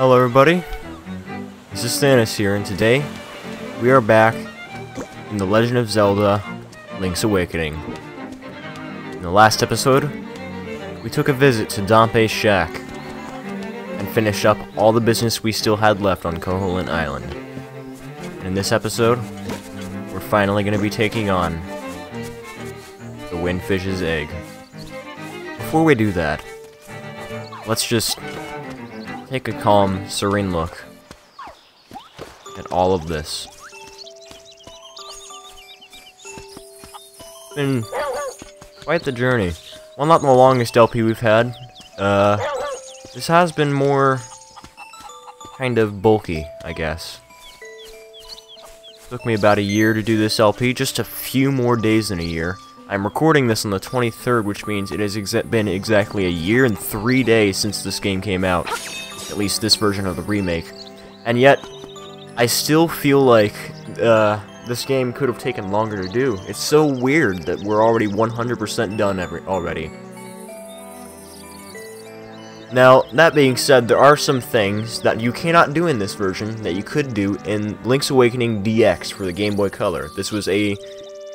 Hello everybody, this is Thannus here, and today we are back in The Legend of Zelda Link's Awakening. In the last episode, we took a visit to Dampé's shack and finished up all the business we still had left on Koholint Island. And in this episode, we're finally going to be taking on the Windfish's egg. Before we do that, let's just take a calm, serene look at all of this. Been quite the journey. Well, not the longest LP we've had. Uh, this has been more kind of bulky, I guess. Took me about a year to do this LP, just a few more days than a year. I'm recording this on the 23rd, which means it has exa been exactly a year and three days since this game came out. At least this version of the remake. And yet, I still feel like uh, this game could have taken longer to do. It's so weird that we're already 100% done every already. Now, that being said, there are some things that you cannot do in this version that you could do in Link's Awakening DX for the Game Boy Color. This was a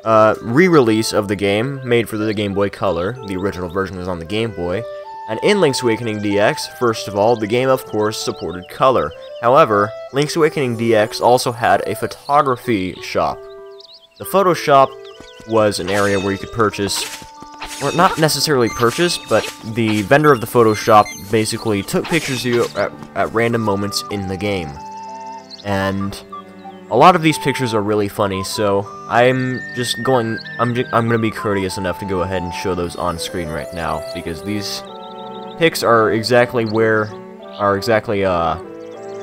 uh, re-release of the game made for the Game Boy Color. The original version was on the Game Boy. And in Link's Awakening DX, first of all, the game of course supported color. However, Link's Awakening DX also had a photography shop. The photo shop was an area where you could purchase, or not necessarily purchase, but the vendor of the photo shop basically took pictures of you at, at random moments in the game. And a lot of these pictures are really funny, so I'm just going, I'm, I'm going to be courteous enough to go ahead and show those on screen right now, because these pics are exactly where, are exactly, uh,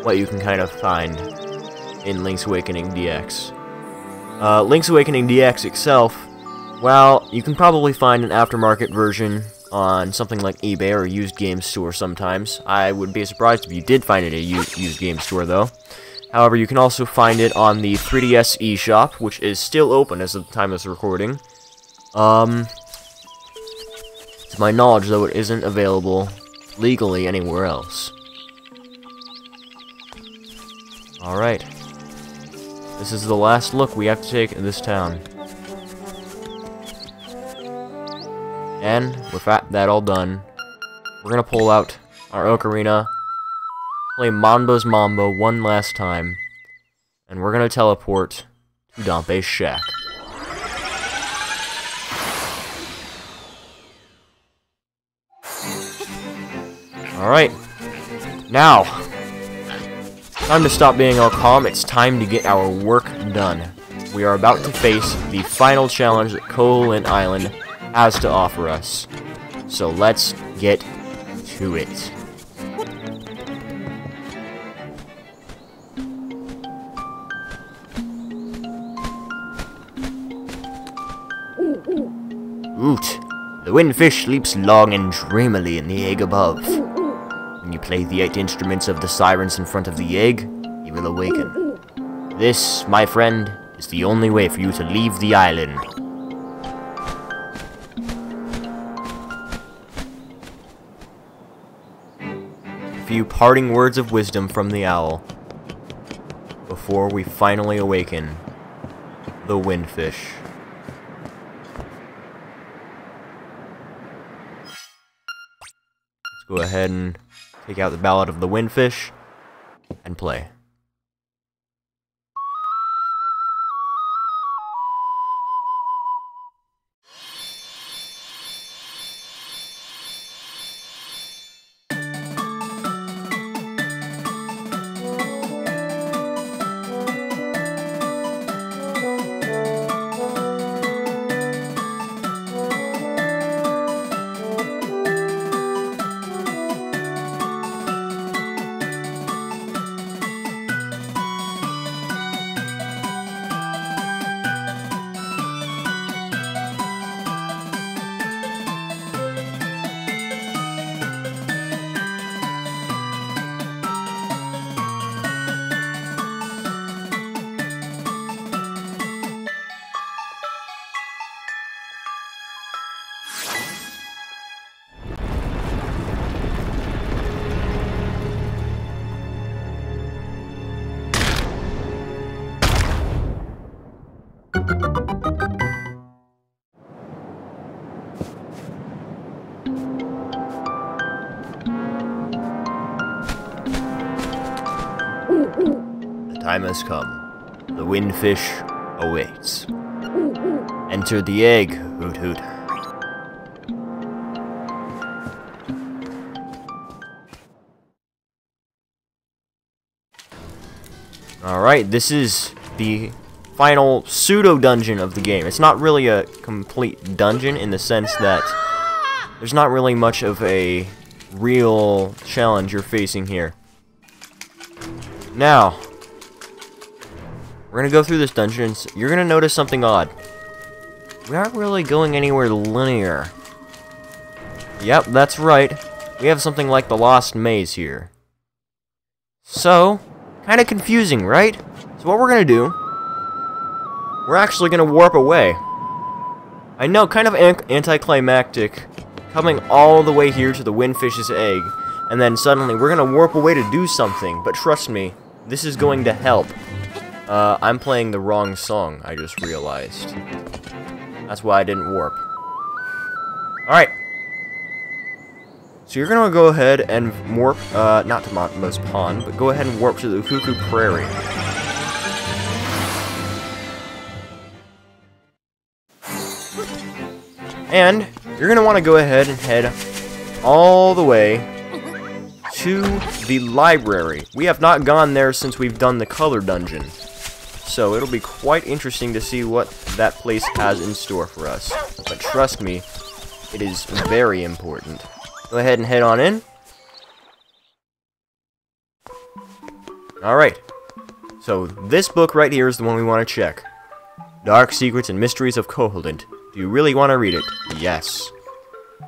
what you can kind of find in Link's Awakening DX. Uh, Link's Awakening DX itself, well, you can probably find an aftermarket version on something like eBay or used game store sometimes. I would be surprised if you did find it at a used game store, though. However, you can also find it on the 3DS eShop, which is still open as of the time of this recording. Um, to my knowledge, though, it isn't available legally anywhere else. Alright. This is the last look we have to take in this town. And, with that, all done, we're gonna pull out our Ocarina, play Manbo's Mambo one last time, and we're gonna teleport to Dampé's shack. Alright. Now, time to stop being all calm, it's time to get our work done. We are about to face the final challenge that Koholint Island has to offer us. So let's get to it. Oot! The windfish sleeps long and dreamily in the egg above. You play the eight instruments of the sirens in front of the egg, he will awaken. This, my friend, is the only way for you to leave the island. A few parting words of wisdom from the owl before we finally awaken the windfish. Let's go ahead and take out the Ballad of the Windfish and play. The time has come. The windfish awaits. Enter the egg, Hoot Hoot. Alright, this is the final pseudo-dungeon of the game. It's not really a complete dungeon in the sense that there's not really much of a real challenge you're facing here. Now, we're gonna go through this dungeon. You're gonna notice something odd. We aren't really going anywhere linear. Yep, that's right. We have something like the Lost Maze here. So, kind of confusing, right? So what we're gonna do, we're actually gonna warp away. I know, kind of anticlimactic, coming all the way here to the Windfish's egg, and then suddenly we're gonna warp away to do something, but trust me, this is going to help. Uh, I'm playing the wrong song, I just realized. That's why I didn't warp. Alright. So you're gonna go ahead and warp, uh, not to Moss Pond, but go ahead and warp to the Ukuku Prairie. And you're gonna want to go ahead and head all the way to the library. We have not gone there since we've done the color dungeon. So it'll be quite interesting to see what that place has in store for us. But trust me, it is very important. Go ahead and head on in. Alright. So this book right here is the one we want to check. Dark Secrets and Mysteries of Koholint. Do you really want to read it? Yes.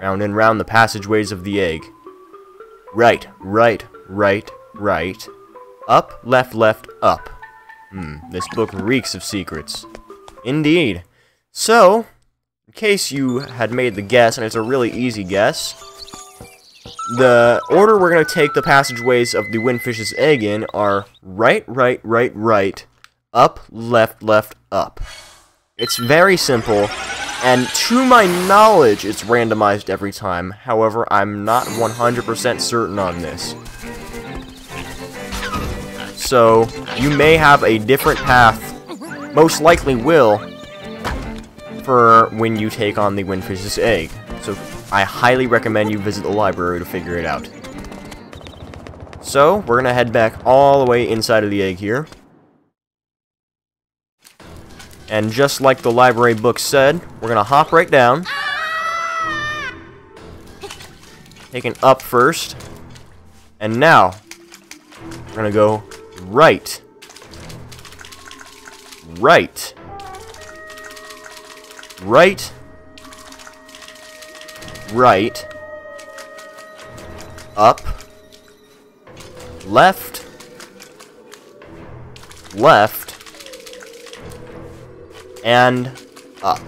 Round and round the passageways of the egg. Right, right, right, right. Up, left, left, up. Hmm, this book reeks of secrets. Indeed. So, in case you had made the guess, and it's a really easy guess, the order we're going to take the passageways of the Windfish's egg in are right, right, right, right, up, left, left, up. It's very simple, and to my knowledge, it's randomized every time. However, I'm not 100% certain on this. So, you may have a different path, most likely will, for when you take on the Windfish's egg. So, I highly recommend you visit the library to figure it out. So, we're gonna head back all the way inside of the egg here. And just like the library book said, we're gonna hop right down. Taking up first. And now, we're gonna go right. Right. Right. Right. Up. Left. Left. And up.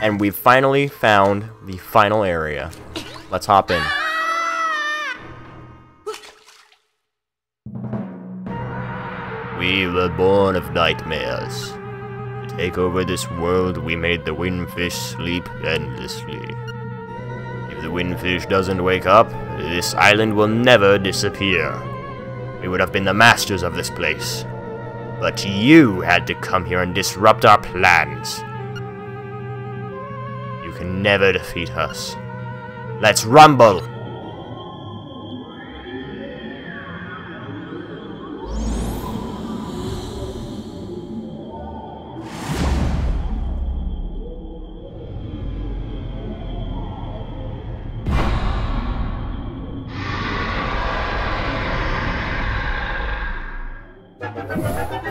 And we've finally found the final area. Let's hop in. We were born of nightmares. Take over this world, we made the windfish sleep endlessly. If the windfish doesn't wake up, this island will never disappear. We would have been the masters of this place. But you had to come here and disrupt our plans. You can never defeat us. Let's rumble!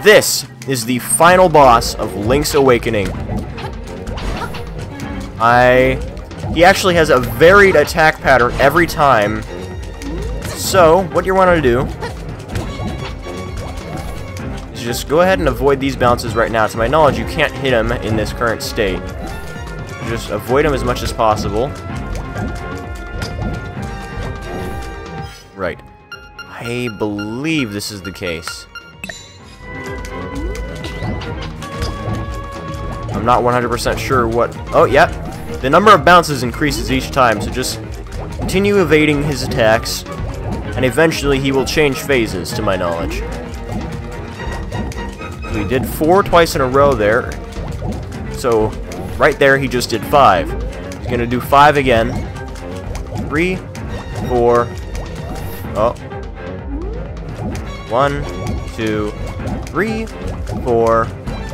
This is the final boss of Link's Awakening. I... He actually has a varied attack pattern every time. So, what you want to do is just go ahead and avoid these bounces right now. To my knowledge, you can't hit him in this current state. Just avoid him as much as possible. Right. I believe this is the case. I'm not 100% sure what... Oh, yep. The number of bounces increases each time, so just continue evading his attacks, and eventually he will change phases, to my knowledge. We did four twice in a row there. So, right there, he just did five. He's gonna do five again. Three, four, oh. One, two, three, four,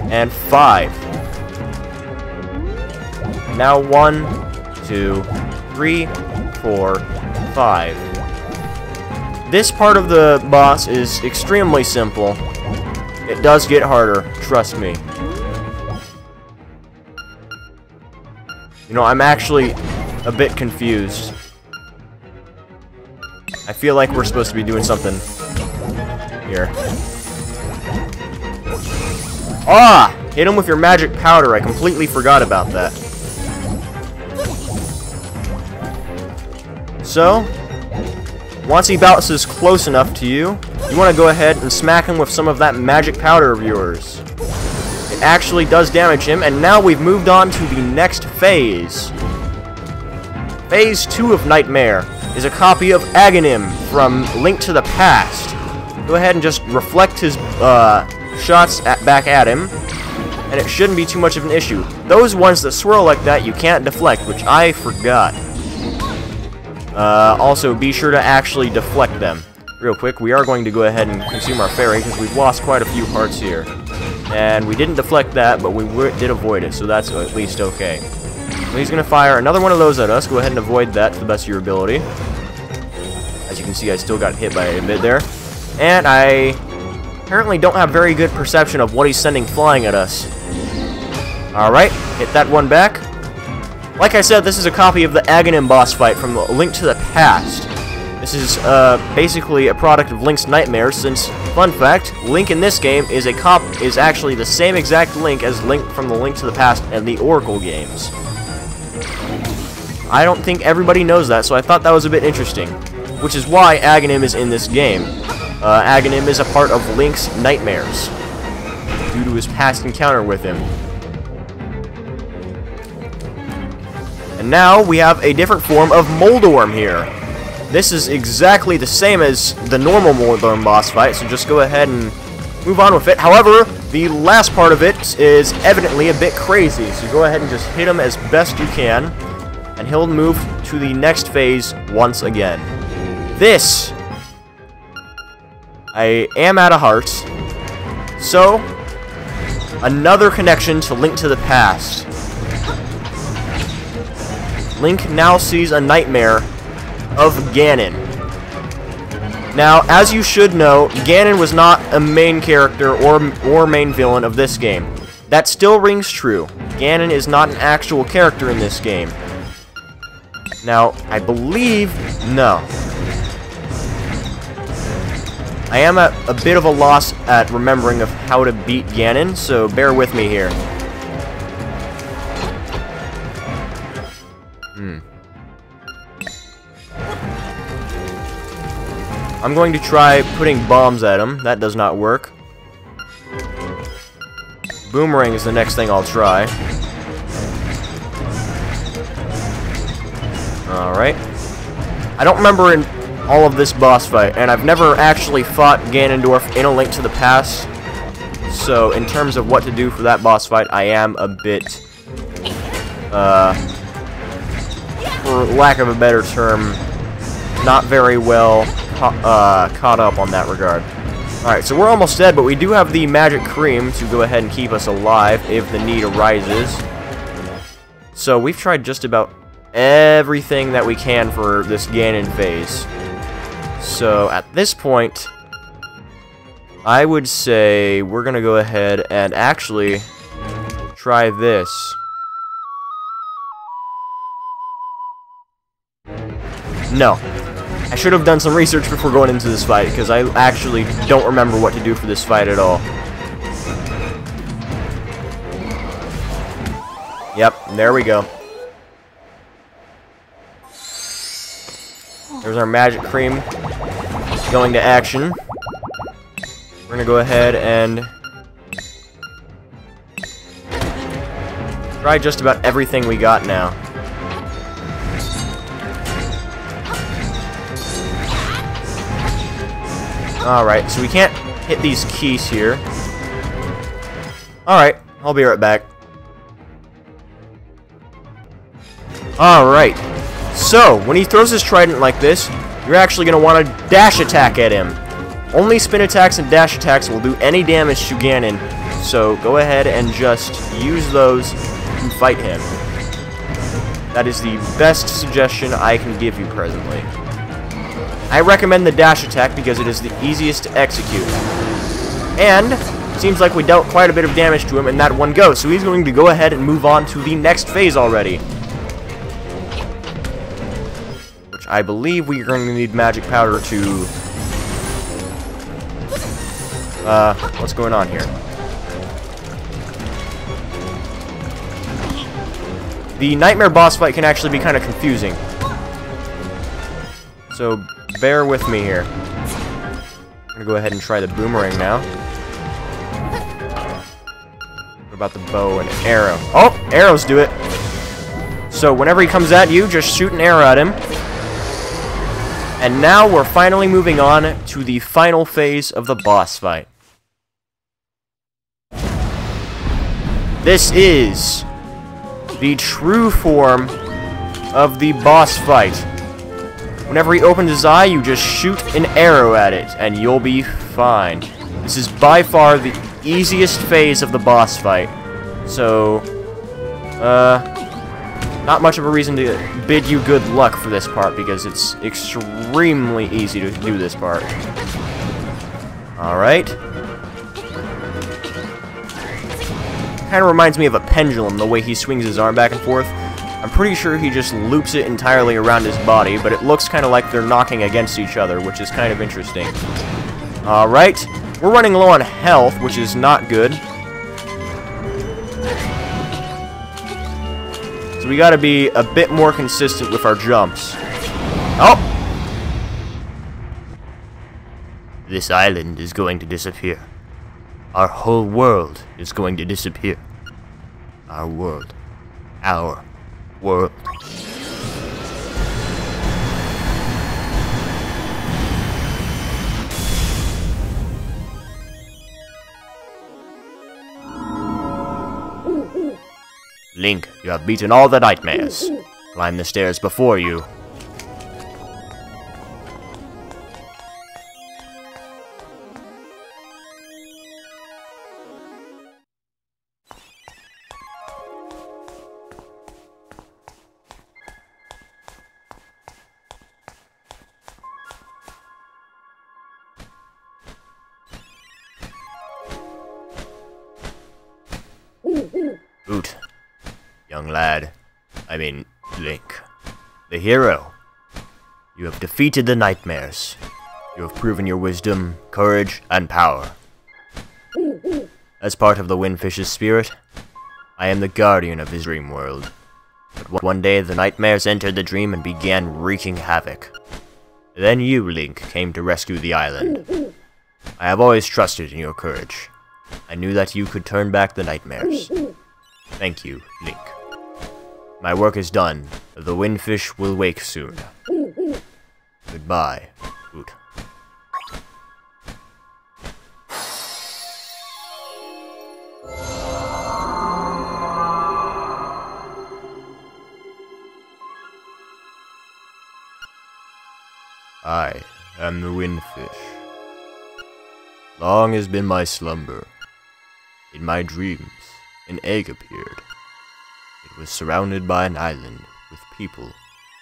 and five. Now one, two, three, four, five. This part of the boss is extremely simple. It does get harder, trust me. You know, I'm actually a bit confused. I feel like we're supposed to be doing something here. Ah! Hit him with your magic powder. I completely forgot about that. So, once he bounces close enough to you, you want to go ahead and smack him with some of that magic powder of yours. It actually does damage him, and now we've moved on to the next phase. Phase 2 of Nightmare is a copy of Aghanim from Link to the Past. Go ahead and just reflect his uh, shots at, back at him, and it shouldn't be too much of an issue. Those ones that swirl like that, you can't deflect, which I forgot. Uh, also, be sure to actually deflect them. Real quick, we are going to go ahead and consume our fairy, because we've lost quite a few hearts here. And we didn't deflect that, but we did avoid it, so that's at least okay. So he's going to fire another one of those at us. Go ahead and avoid that to the best of your ability. As you can see, I still got hit by a bit there. And I apparently don't have very good perception of what he's sending flying at us. Alright, hit that one back. Like I said, this is a copy of the Aghanim boss fight from Link to the Past. This is uh, basically a product of Link's Nightmares, since, fun fact, Link in this game is a cop is actually the same exact Link as Link from the Link to the Past and the Oracle games. I don't think everybody knows that, so I thought that was a bit interesting. Which is why Aghanim is in this game. Uh, Aghanim is a part of Link's nightmares due to his past encounter with him. Now we have a different form of Moldorm here. This is exactly the same as the normal Moldorm boss fight, so just go ahead and move on with it. However, the last part of it is evidently a bit crazy, so go ahead and just hit him as best you can, and he'll move to the next phase once again. This I am out of hearts. So, another connection to Link to the Past. Link now sees a nightmare of Ganon. Now, as you should know, Ganon was not a main character or, or main villain of this game. That still rings true. Ganon is not an actual character in this game. Now, I believe... No. I am at a bit of a loss at remembering of how to beat Ganon, so bear with me here. I'm going to try putting bombs at him. That does not work. Boomerang is the next thing I'll try. Alright. I don't remember in all of this boss fight, and I've never actually fought Ganondorf in A Link to the Past, so in terms of what to do for that boss fight, I am a bit, uh, for lack of a better term, not very well uh, caught up on that regard. Alright, so we're almost dead, but we do have the magic cream to go ahead and keep us alive if the need arises. So we've tried just about everything that we can for this Ganon phase. So at this point, I would say we're going to go ahead and actually try this. No. I should have done some research before going into this fight, because I actually don't remember what to do for this fight at all. Yep, there we go. There's our magic cream going to action. We're going to go ahead and try just about everything we got now. Alright, so we can't hit these keys here. Alright, I'll be right back. Alright. So, when he throws his trident like this, you're actually going to want to dash attack at him. Only spin attacks and dash attacks will do any damage to Ganon, so go ahead and just use those to fight him. That is the best suggestion I can give you presently. I recommend the dash attack because it is the easiest to execute. And, seems like we dealt quite a bit of damage to him in that one go, so he's going to go ahead and move on to the next phase already. Which I believe we are going to need magic powder to uh, what's going on here? The Nightmare boss fight can actually be kind of confusing. So, bear with me here. I'm gonna go ahead and try the boomerang now. What about the bow and arrow? Oh, arrows do it. So, whenever he comes at you, just shoot an arrow at him. And now we're finally moving on to the final phase of the boss fight. This is the true form of the boss fight. Whenever he opens his eye, you just shoot an arrow at it, and you'll be fine. This is by far the easiest phase of the boss fight. So, uh, not much of a reason to bid you good luck for this part, because it's extremely easy to do this part. Alright. Kind of reminds me of a pendulum, the way he swings his arm back and forth. I'm pretty sure he just loops it entirely around his body, but it looks kind of like they're knocking against each other, which is kind of interesting. Alright, we're running low on health, which is not good. So we gotta be a bit more consistent with our jumps. Oh! This island is going to disappear. Our whole world is going to disappear. Our world. Our world. Link, you have beaten all the nightmares. Climb the stairs before you Young lad. I mean, Link. The hero. You have defeated the nightmares. You have proven your wisdom, courage, and power. As part of the Windfish's spirit, I am the guardian of his dream world. But one day the nightmares entered the dream and began wreaking havoc. Then you, Link, came to rescue the island. I have always trusted in your courage. I knew that you could turn back the nightmares. Thank you, Link. My work is done. The windfish will wake soon. Goodbye, Oot. I am the windfish. Long has been my slumber. In my dreams, an egg appeared. Was surrounded by an island with people,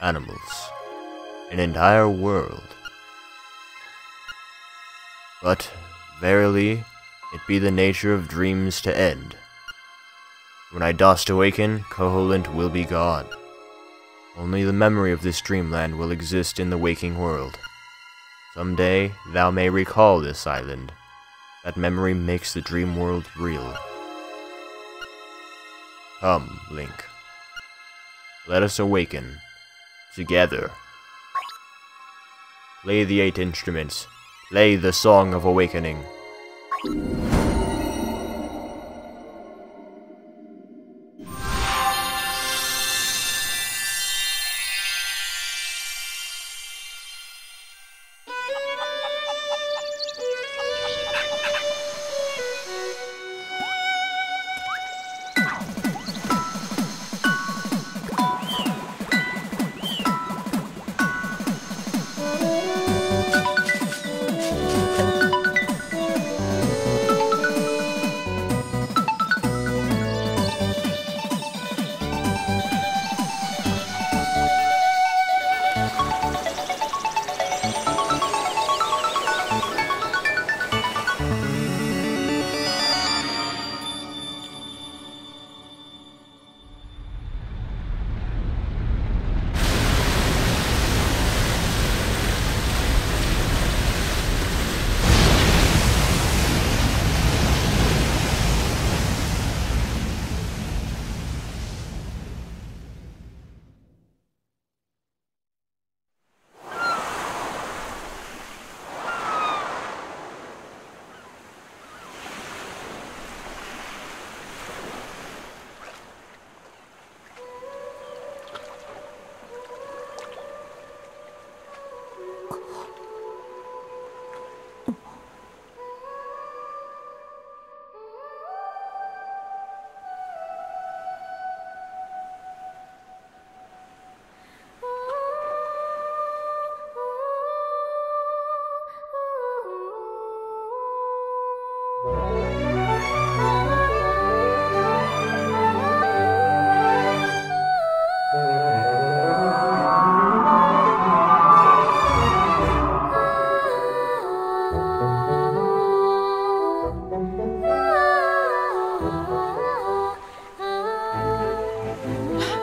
animals, an entire world. But, verily, it be the nature of dreams to end. When I dost awaken, Koholint will be gone. Only the memory of this dreamland will exist in the waking world. Some day, thou may recall this island. That memory makes the dream world real. Come, Link. Let us awaken. Together. Play the eight instruments. Play the Song of Awakening. You.